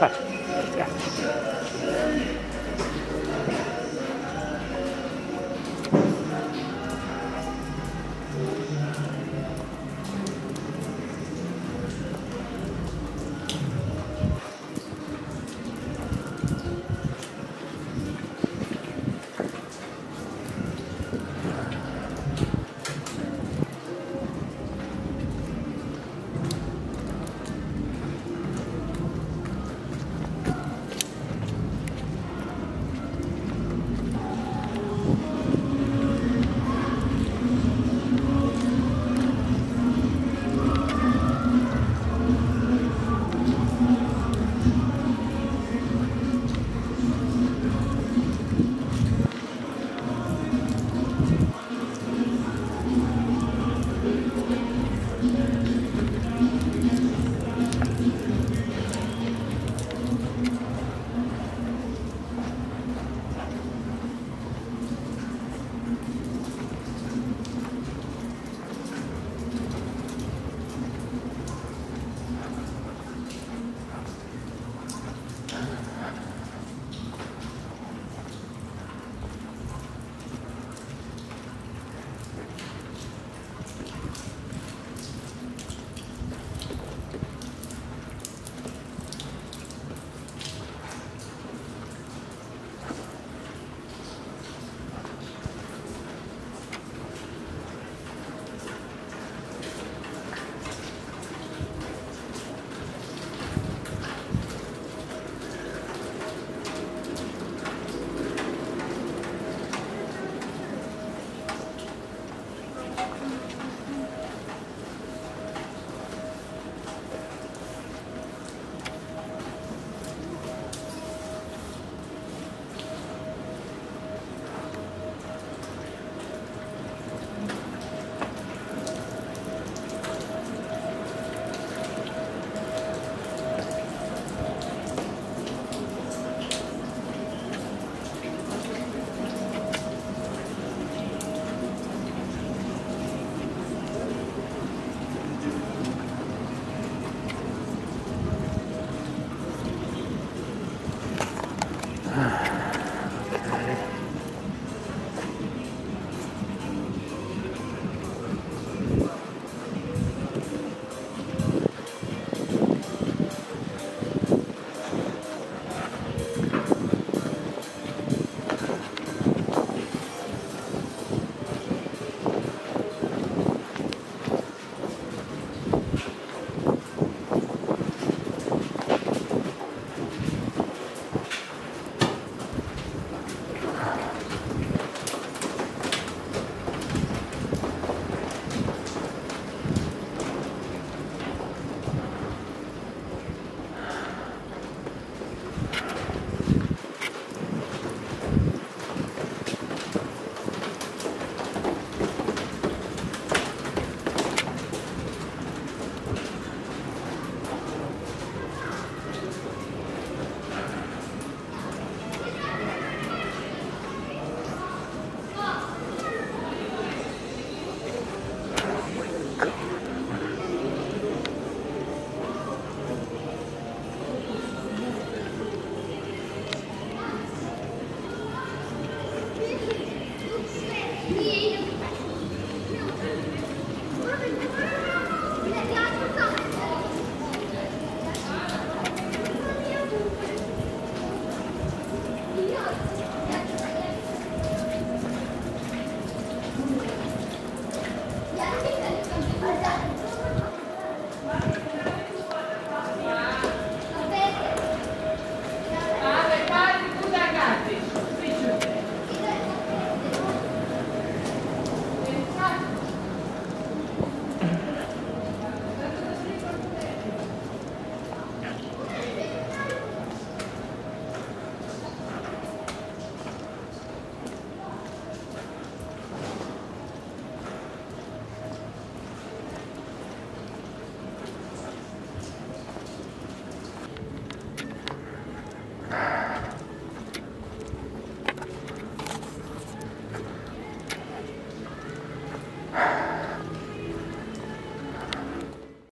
哎